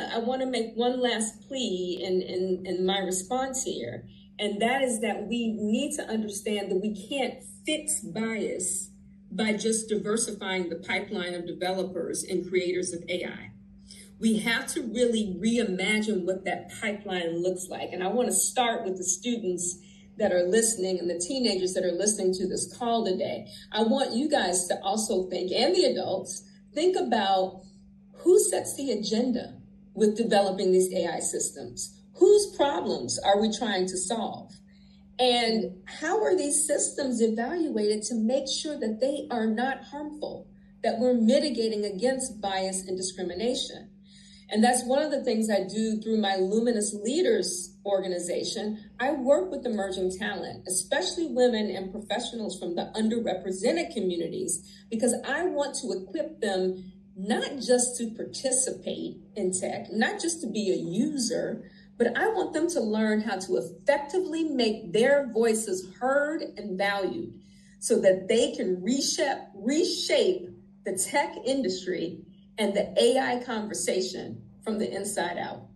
I want to make one last plea in, in, in my response here, and that is that we need to understand that we can't fix bias by just diversifying the pipeline of developers and creators of AI. We have to really reimagine what that pipeline looks like. And I want to start with the students that are listening and the teenagers that are listening to this call today. I want you guys to also think, and the adults, think about who sets the agenda with developing these AI systems? Whose problems are we trying to solve? And how are these systems evaluated to make sure that they are not harmful, that we're mitigating against bias and discrimination? And that's one of the things I do through my Luminous Leaders organization. I work with emerging talent, especially women and professionals from the underrepresented communities, because I want to equip them not just to participate in tech, not just to be a user, but I want them to learn how to effectively make their voices heard and valued so that they can reshape, reshape the tech industry and the AI conversation from the inside out.